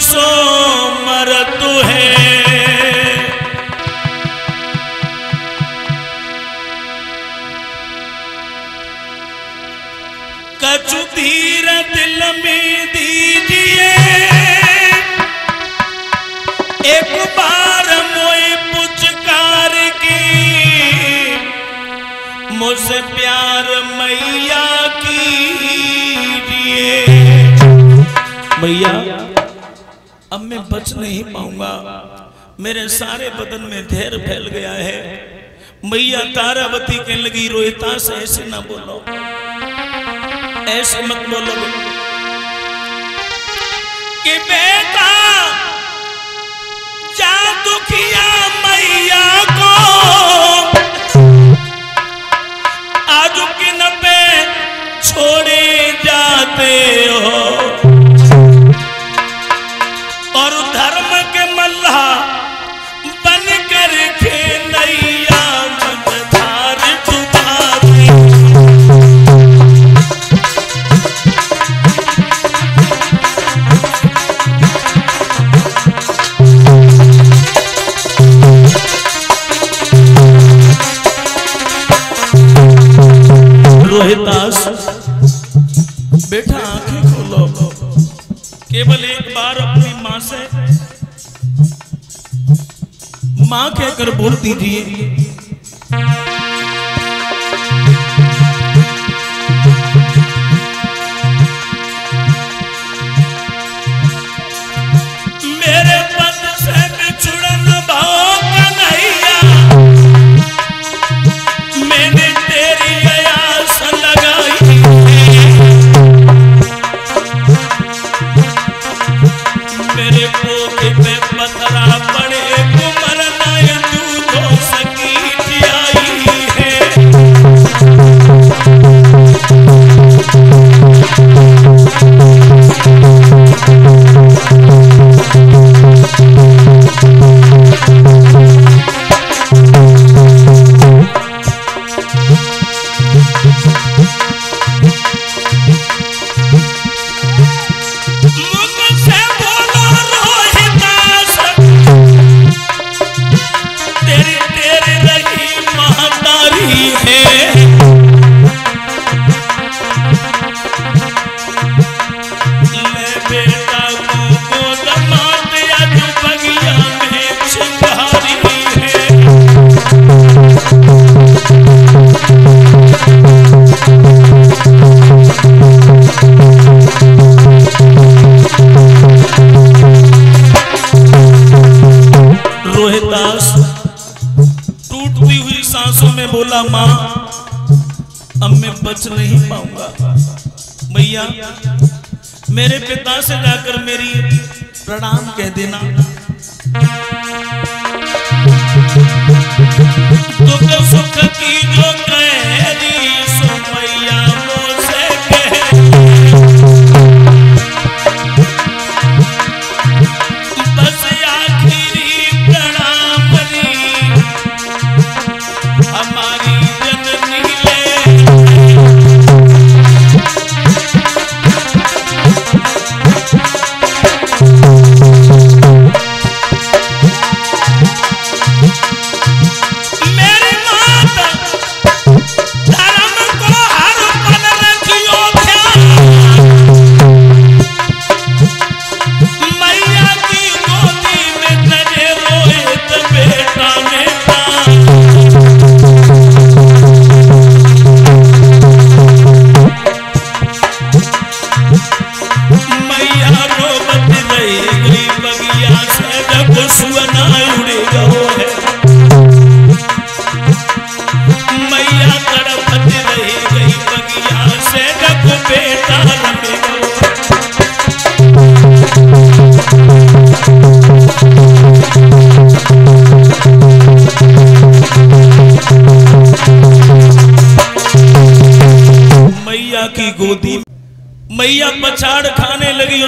सो मरत है। कछु धीर दिल में दीजिए। एक बार मोए पुचकार की। मुझसे प्यार मैया कीजिए। मैया अब मैं बच नहीं पाऊँगा। मेरे सारे बदन में धैर्य फैल गया है। मैया तारावती के लगी रोहिता से ऐसे ना बोलो। ऐसे मत बोलो। कि बेटा जा दुखिया मैया को। दीजिए बोला, माँ, अब मैं बच नहीं पाऊँगा। मैया, मेरे पिता से जाकर मेरी प्रणाम कह देना। तो सुख की जो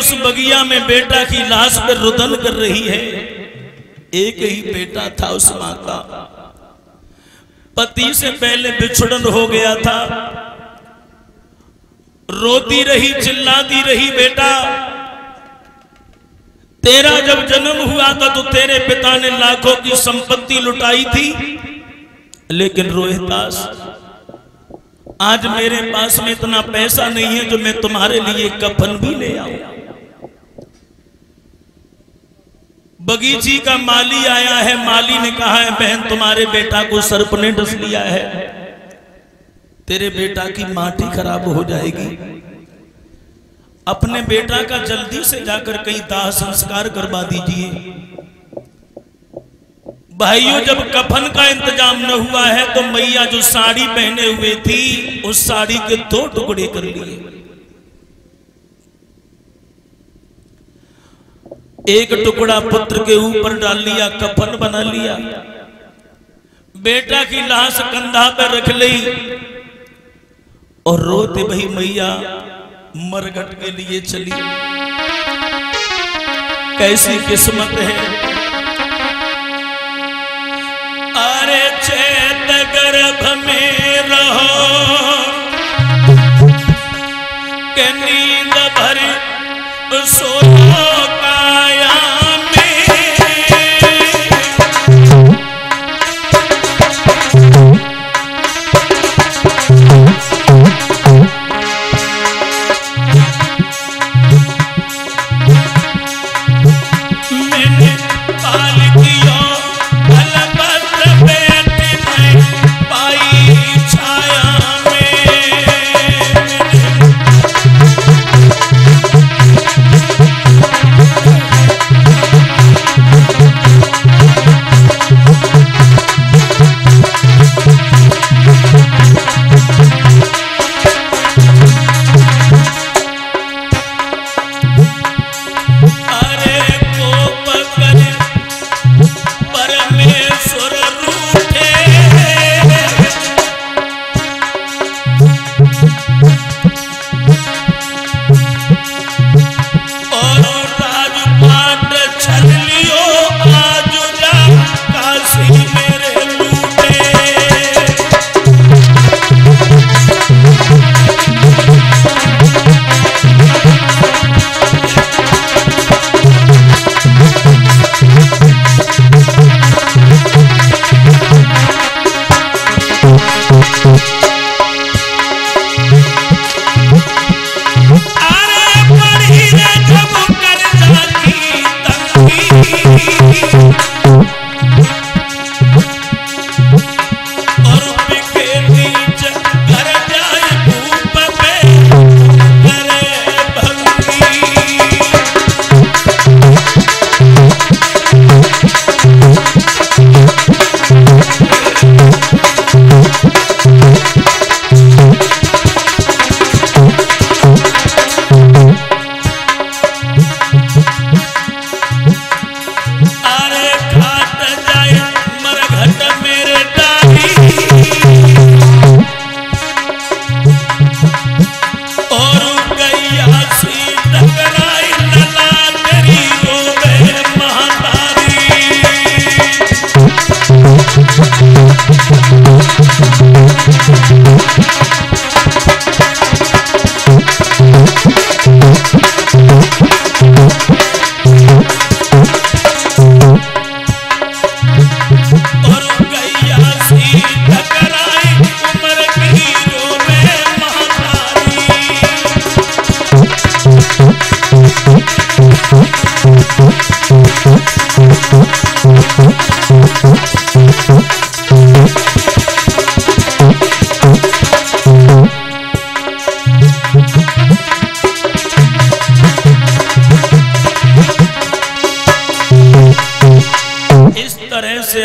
उस बगिया में बेटा की लाश पर रुदन कर रही है। एक ही बेटा था उस माँ का पति से पहले बिछुड़न हो गया था। रोती रही, चिल्लाती रही, बेटा, तेरा जब जन्म हुआ था तो तेरे पिता ने लाखों की संपत्ति लुटाई थी। लेकिन रोहितास, आज मेरे पास में इतना पैसा नहीं है जो मैं तुम्हारे लिए कफन भी ले आऊँ। बगीची का माली आया है, माली ने कहा है, बहन, तुम्हारे बेटा को सर्प ने डस लिया है। तेरे बेटा की माटी खराब हो जाएगी। अपने बेटा का जल्दी से जाकर कहीं दाह संस्कार करवा दीजिए। भाइयों, जब कफन का इंतज़ाम न हुआ है तो मैया जो साड़ी पहने हुए थी, उस साड़ी के दो टुकड़े कर लिए। एक टुकड़ा पुत्र के ऊपर डाल लिया, कफन बना लिया। बेटा की लाश कंधा पर रख ली। और रोते भाई मैया मरघट के लिए चली। कैसी किस्मत है। अरे चैत गर्भ में रहो। के नींद भर सोयो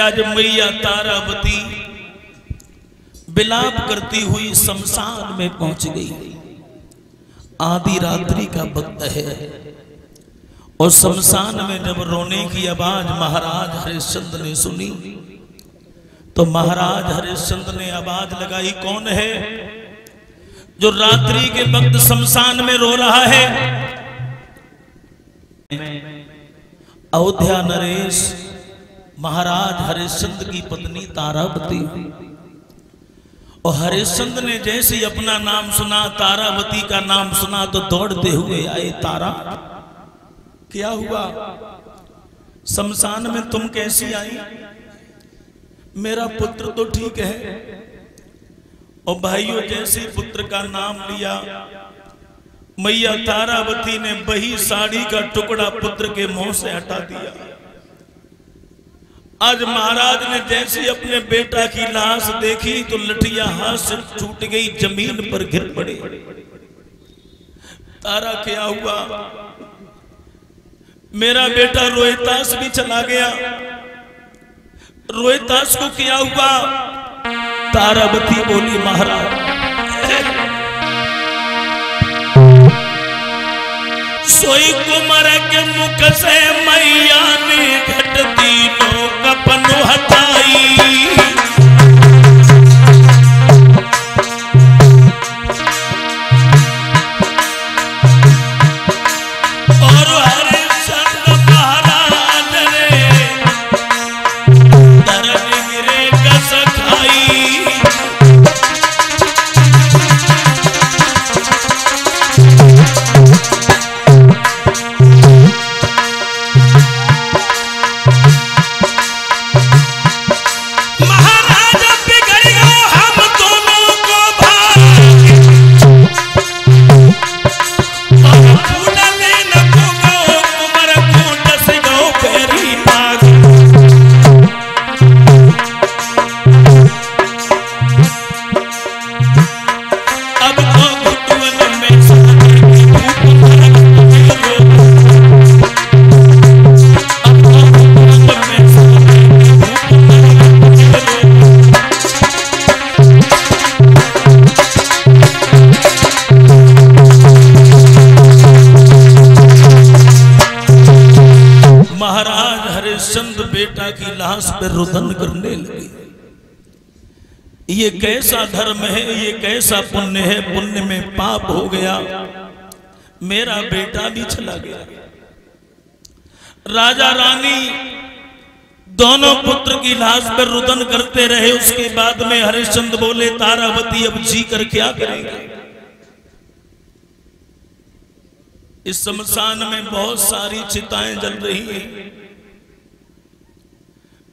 आज मैया तारावती बिलाप करती हुई शमशान में पहुँच गई। आधी रात्रि का वक्त है और शमशान में जब रोने की आवाज़ महाराज हरिश्चंद्र ने सुनी तो महाराज हरिश्चंद्र ने आवाज़ लगाई, कौन है जो रात्रि के वक्त शमशान में रो रहा है? अयोध्या नरेश महाराज हरिश्चंद्र की पत्नी तारावती। और हरिश्चंद्र ने जैसे ही अपना नाम सुना, तारावती का नाम सुना तो दौड़ते हुए आए तारा। क्या हुआ? शमशान में तुम कैसी आई? मेरा पुत्र तो ठीक है। और भाइयों, जैसे पुत्र का नाम लिया, मैया तारावती ने वही साड़ी का टुकड़ा पुत्र के मुँह से हटा दिया। आज महाराज ने जैसे अपने बेटा की लाश देखी तो लठिया हाथ से छूट गई, ज़मीन पर गिर पड़े। तारा क्या हुआ? मेरा बेटा रोहितास भी चला गया। रोहितास को क्या हुआ? तारावती बोली, महाराज सोई कुमार के मुख से मैया ने घट दी कपन हटाई। और हरिश्चंद्र हरिश्चंद्र बेटा की लाश पर रुदन करने लगे। ये कैसा धर्म है, ये कैसा पुण्य है, पुण्य में पाप हो गया। मेरा बेटा भी चला गया। राजा रानी दोनों पुत्र की लाश पर रुदन करते रहे, उसके बाद में हरिश्चंद्र बोले, तारावती अब जी कर क्या करेंगे? इस शमशान में बहुत सारी चिताएँ जल रही हैं।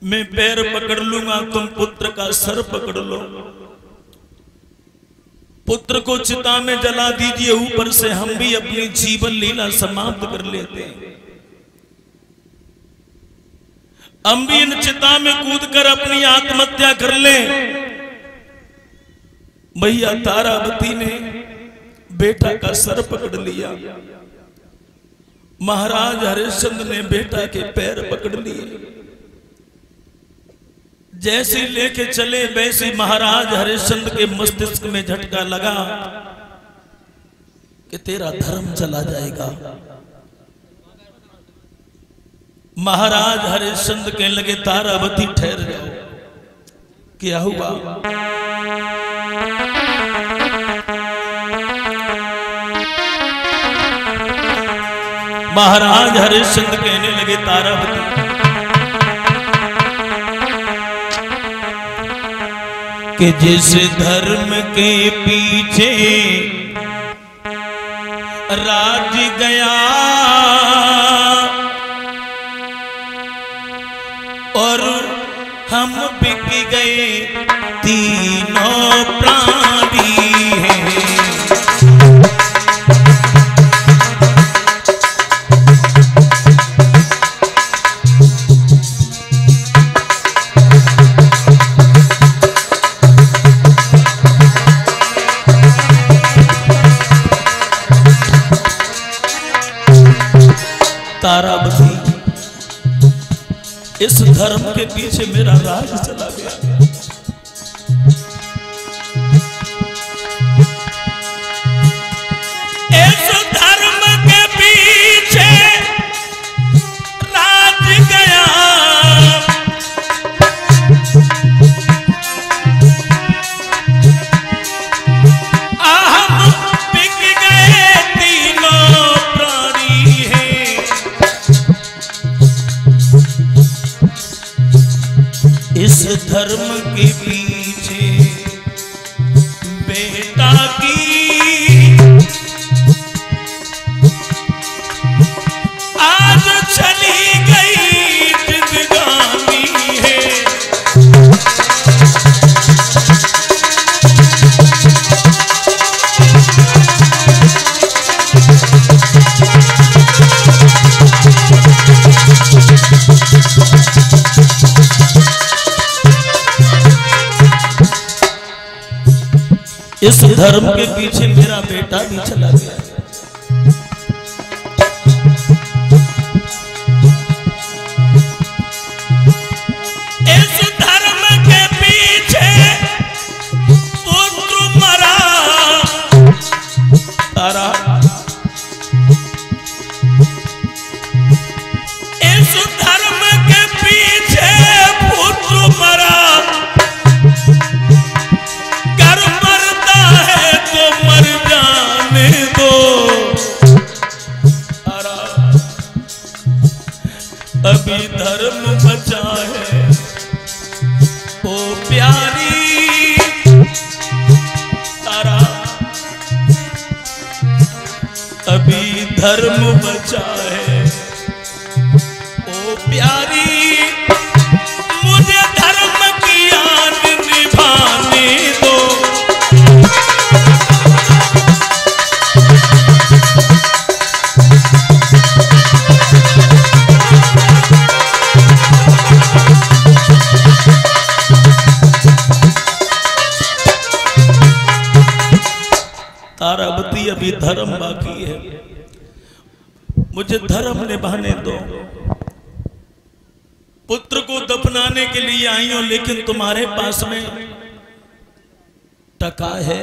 मैं पैर पकड़ लूँगा, तुम पुत्र का सर पकड़ लो। पुत्र को चिता में जला दीजिए, ऊपर से हम भी अपनी जीवन लीला समाप्त कर लेते हैं। हम भी इन चिता में कूद कर अपनी आत्महत्या कर लें। भैया तारावती ने बेटा का सर पकड़ लिया। महाराज हरिश्चंद्र ने बेटा के पैर पकड़ लिए। जैसे लेके चले, वैसे महाराज हरिश्चंद्र के मस्तिष्क में झटका लगा कि तेरा धर्म चला जाएगा। महाराज हरिश्चंद्र कहने लगे, तारावती ठहर जाओ। क्या हुआ? महाराज हरिश्चंद्र कहने लगे, तारावती कि जिस धर्म के पीछे राज गया और हम बिक गए तीनों इस धर्म के पीछे मेरा राज चला इस धर्म के पीछे मेरा बेटा भी चला धर्म बचा है। ओ प्यारी तारा अभी धर्म बचा है। निभाने दो। पुत्र को दफनाने के लिए आई हो, लेकिन तुम्हारे पास में टका है।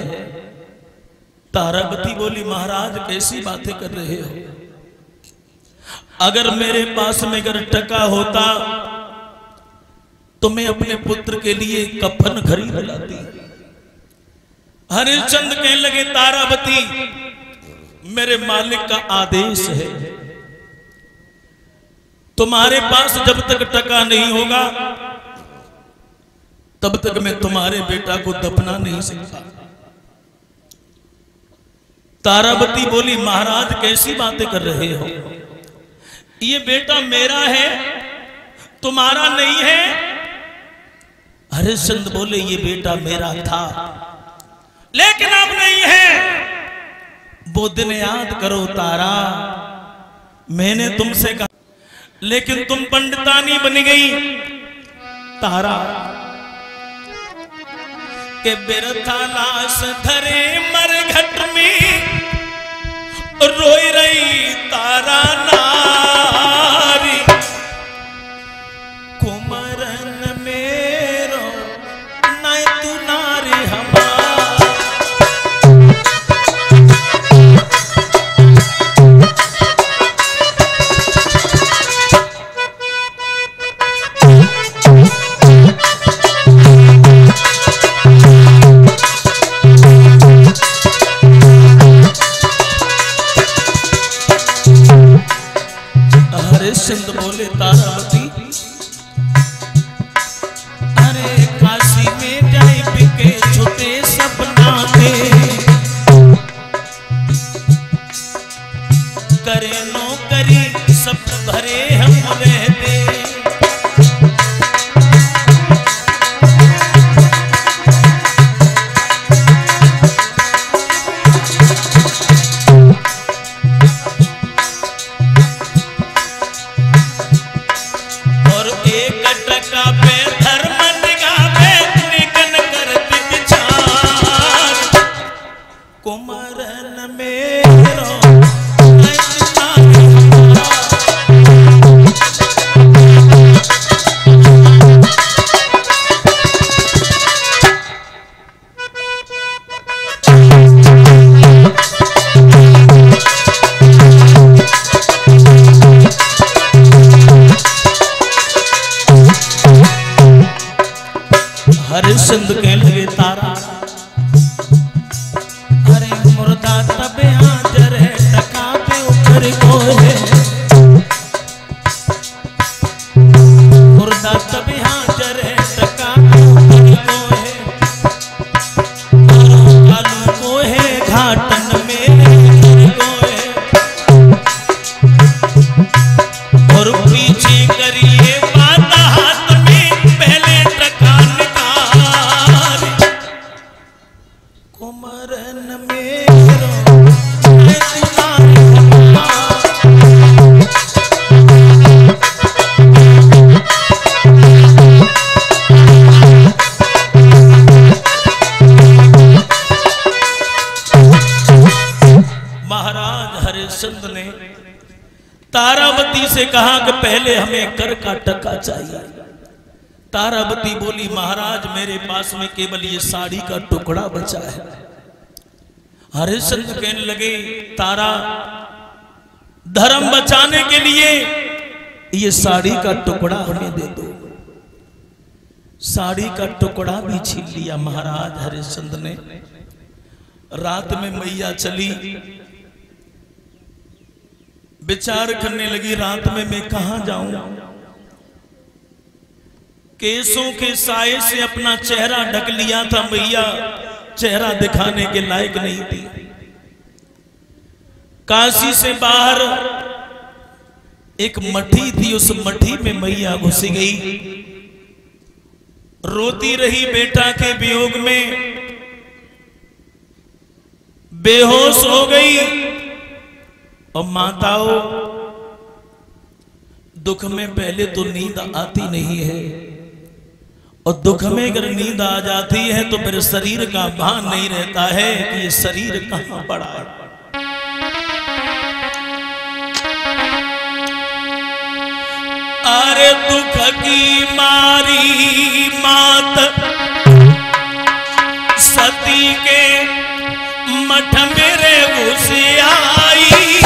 तारावती बोली, महाराज, कैसी बातें कर रहे हो? अगर मेरे पास में अगर टका होता तो मैं अपने पुत्र के लिए कफन खरीद लाती। हरिश्चंद कहने लगे तारावती मेरे मालिक का आदेश है। तुम्हारे पास जब तक टका नहीं होगा, तब तक मैं तुम्हारे बेटा को दफना नहीं सकता। तारावती बोली, महाराज, कैसी बातें कर रहे हो? ये बेटा मेरा है, तुम्हारा नहीं है? हरिश्चंद बोले, ये बेटा मेरा था, लेकिन अब नहीं है। वो दिन याद करो तारा, मैंने तुमसे कहा लेकिन तुम पंडितानी बन गई। तारा के बिरथा लाश धरे मर घट में। रोई रही तारा नारी हमें कर का टका चाहिए। तारावती बोली, महाराज, मेरे पास में केवल ये साड़ी का टुकड़ा बचा है। हरिश्चंद्र कहने लगे, तारा, धर्म बचाने के लिए ये साड़ी का टुकड़ा हमें दे दो। साड़ी का टुकड़ा भी छीन लिया, महाराज हरिश्चंद्र ने। रात में मैया चली विचार करने लगी, रात में मैं कहा जाऊँ? केसों के साय से अपना चेहरा ढक लिया था मैया। चेहरा दिखाने के लायक नहीं थी। काशी से बाहर एक मठी थी, उस मठी में मैया घुस गई। रोती रही बेटा के वियोग में। बेहोश हो गई। और माताओं, दुख में पहले तो नींद आती नहीं है। और दुख में अगर नींद आ जाती है तो फिर शरीर का भान नहीं रहता है कि ये शरीर कहाँ पड़ा। अरे दुख की मारी मात, सती के मठ मेरे घुस आई।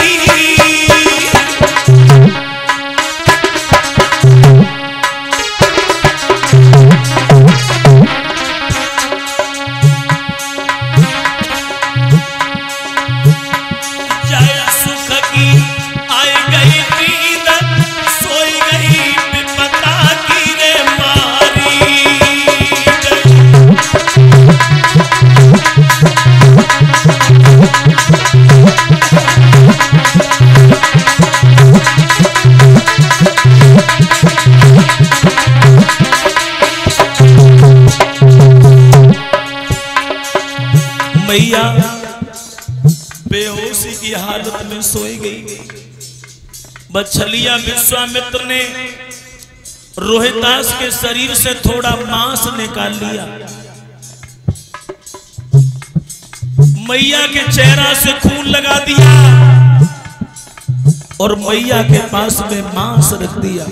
बछलिया विश्वामित्र ने रोहितास के शरीर से थोड़ा मांस निकाल लिया मैया के चेहरा से खून लगा दिया और मैया के पास में मांस रख दिया।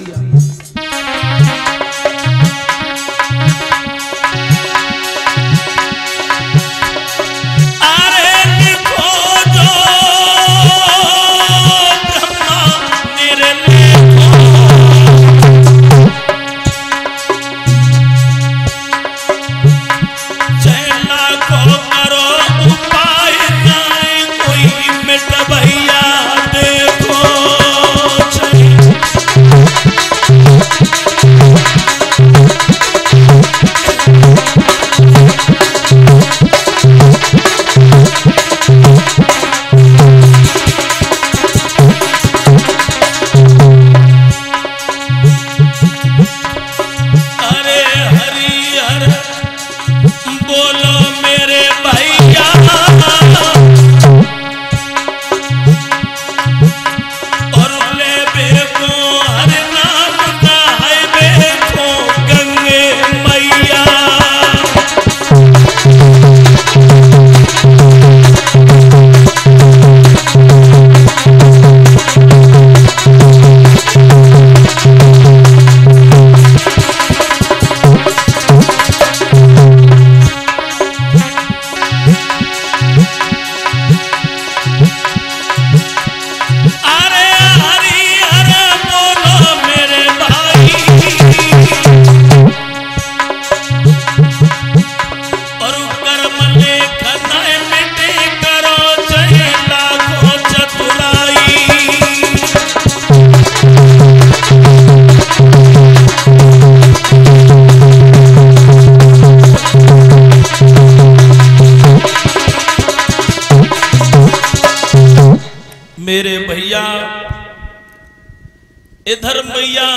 इधर मैया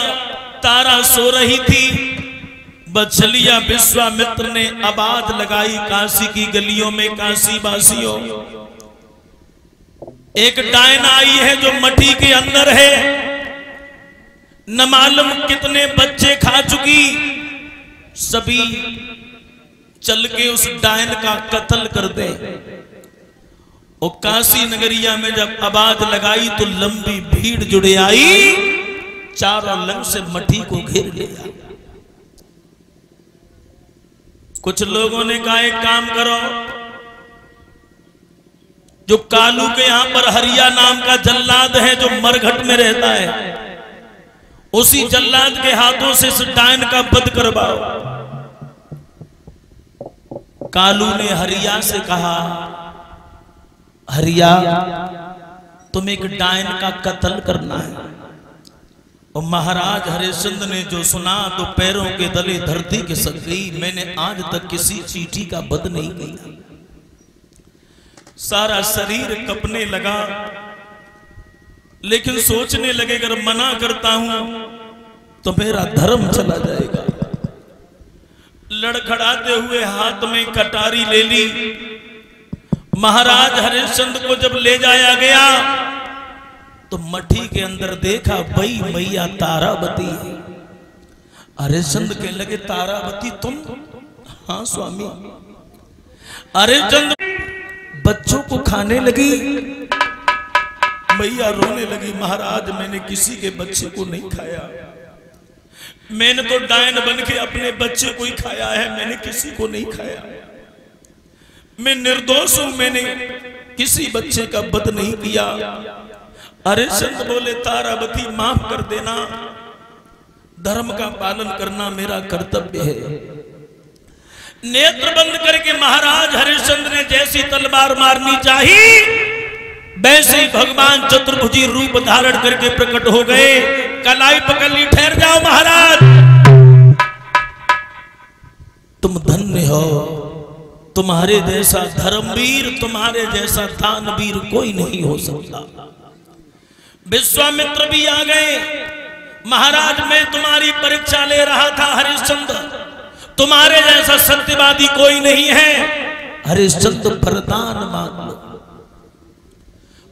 तारा सो रही थी। बछलिया विश्वामित्र ने आबाद लगाई काशी की गलियों में काशी वासियों एक डायन आई है जो मठी के अंदर है। न मालूम कितने बच्चे खा चुकी। सभी चल के उस डायन का कत्ल कर दे। और काशी नगरिया में जब आबाद लगाई तो लंबी भीड़ जुड़े आई। चारों लंग से मठी को घेर लिया। कुछ लोगों ने कहा, एक काम करो, जो कालू के यहाँ पर हरिया नाम का जल्लाद है, जो मरघट में रहता है, उसी जल्लाद के हाथों से इस डायन का वध करवाओ। कालू ने हरिया से कहा, हरिया तुम एक डायन का कत्ल करना है। और महाराज हरिश्चंद्र ने जो सुना तो पैरों के तले धरती के सक गई। मैंने आज तक किसी चीठी का बद नहीं किया। सारा शरीर कपने लगा, लेकिन सोचने लगे, अगर मना करता हूँ तो मेरा धर्म चला जाएगा। लड़खड़ाते हुए हाथ में कटारी ले ली। महाराज हरिश्चंद्र को जब ले जाया गया तो मठी के अंदर देखा बई मैया तारावती अरे चंद के लगे, तारावती तुम? हाँ स्वामी। अरे चंद बच्चों को खाने लगी, मैया रोने लगी, महाराज, मैंने किसी के बच्चे को नहीं खाया। मैंने तो डायन बन के अपने बच्चे को ही खाया है, मैंने किसी को नहीं खाया। मैं निर्दोष हूँ, मैंने किसी बच्चे का बद नहीं किया। अरे संत बोले तारावती माफ़ कर देना। धर्म का पालन करना मेरा कर्तव्य है। नेत्र बंद करके महाराज हरिश्चंद्र ने जैसी तलवार मारनी चाहिए, वैसे भगवान चतुर्भुजी रूप धारण करके प्रकट हो गए। कलाई पकड़ ली, ठहर जाओ महाराज। तुम धन्य हो। तुम्हारे जैसा धर्मवीर, तुम्हारे जैसा दानवीर कोई नहीं हो सकता। विश्वामित्र भी आ गए। महाराज, मैं तुम्हारी परीक्षा ले रहा था, हरिश्चंद्र। तुम्हारे जैसा सत्यवादी कोई नहीं है। हरिश्चंद्र, वरदान मांग लो।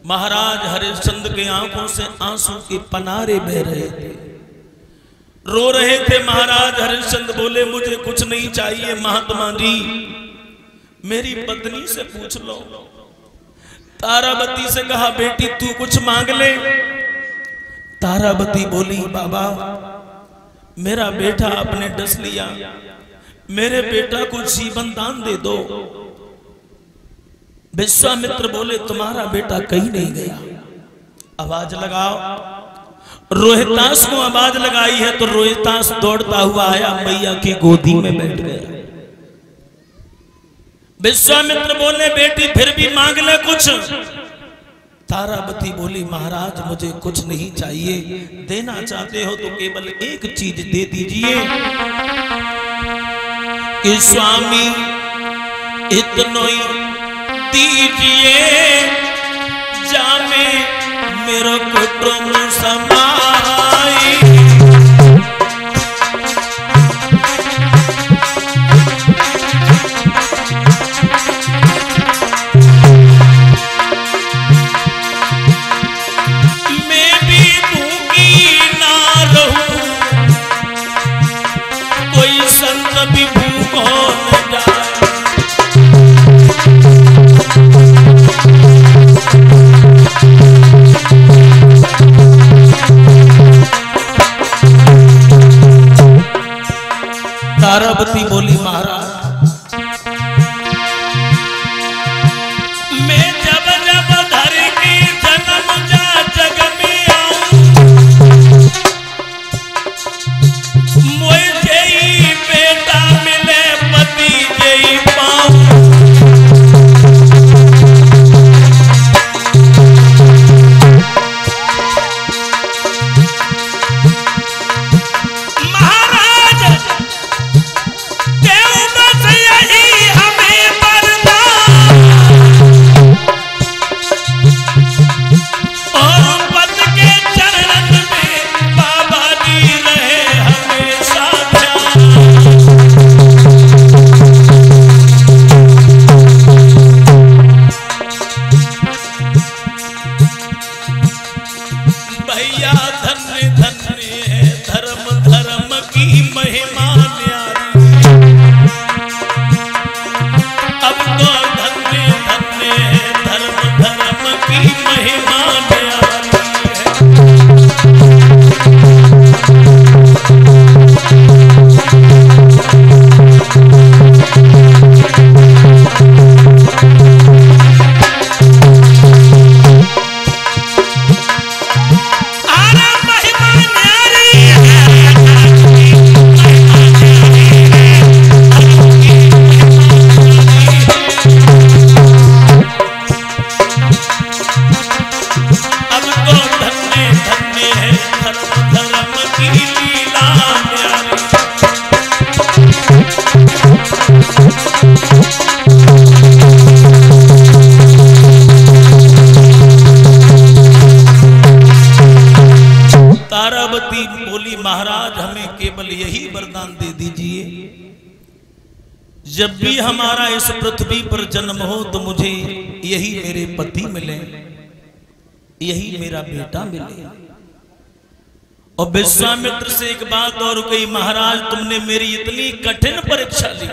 महाराज, हरिश्चंद्र के आँखों से आँसू के पनारे बह रहे थे। रो रहे थे, महाराज। हरिश्चंद्र बोले, मुझे कुछ नहीं चाहिए, महात्मा जी। मेरी पत्नी से पूछ लो। तारावती से कहा बेटी, तू कुछ मांग ले। तारावती बोली, बाबा, मेरा बेटा आपने डस लिया मेरे बेटा को जीवन दान दे दो। विश्वामित्र बोले, तुम्हारा बेटा कहीं नहीं गया। आवाज़ लगाओ। रोहितास को आवाज़ लगाई है तो रोहितास दौड़ता हुआ आया, मैया की गोदी में बैठ गया। विश्वामित्र बोले, बेटी, फिर भी मांग ले कुछ। तारावती बोली, महाराज, मुझे कुछ नहीं चाहिए। देना चाहते हो तो केवल एक चीज़ दे दीजिए। कि स्वामी, इतनो दीजिए। जामे मेरा कुटुंब समाई धन्य धन्य केवल यही वरदान दे दीजिए। जब भी हमारा इस पृथ्वी पर जन्म हो तो मुझे यही मेरे पति मिले, यही मेरा बेटा मिले। और विश्वामित्र से एक बात और कही, महाराज, तुमने मेरी इतनी कठिन परीक्षा ली।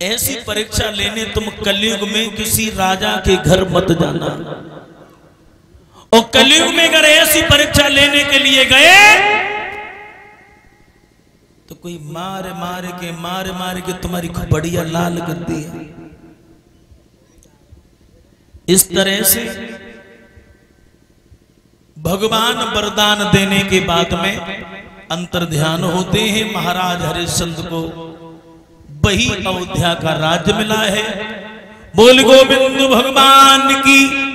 ऐसी परीक्षा लेने तुम कलयुग में किसी राजा के घर मत जाना। और कलयुग में अगर ऐसी परीक्षा लेने के लिए गए तो कोई मार मार के मार मार के तुम्हारी बढ़िया लाल कर है इस तरह से भगवान वरदान देने के बाद में अंतर ध्यान होते हैं। महाराज हरिश्चंद्र को वही अयोध्या का राज्य मिला है। बोल गोविंद भगवान की